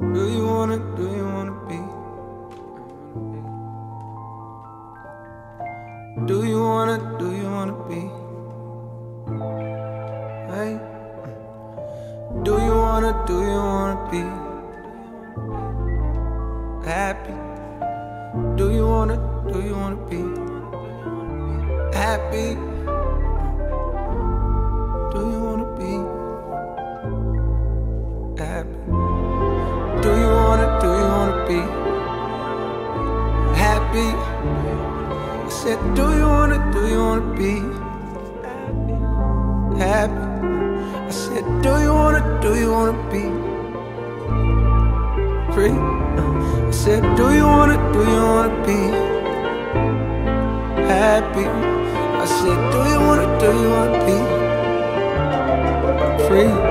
Do you wanna, do you wanna be? Do you wanna, do you wanna be? Hey, do you wanna, do you wanna be happy? Do you wanna, do you wanna be happy? Do you wanna be happy? Said, do you wanna, do you wanna be happy? I said, do you wanna, do you wanna be free? I said, do you wanna, do you wanna be happy? I said, do you wanna, do you wanna be free?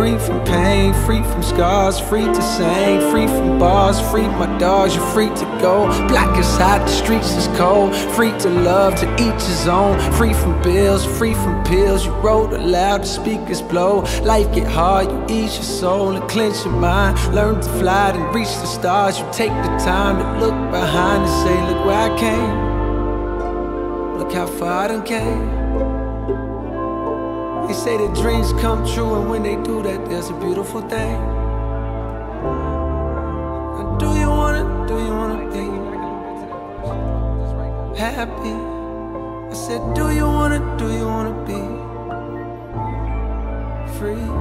Free from pain, free from scars, free to sing, free from bars, free my dogs, you're free to go. Black is hot, the streets is cold. Free to love, to each his own. Free from bills, free from pills. You wrote aloud, the speakers blow. Life get hard, you ease your soul and cleanse your mind. Learn to fly and reach the stars. You take the time to look behind and say, Look where I came. Look how far I done came. They say that dreams come true, and when they do that, there's a beautiful thing. Now, do you wanna, do you wanna be happy? I said, do you wanna, do you wanna be free?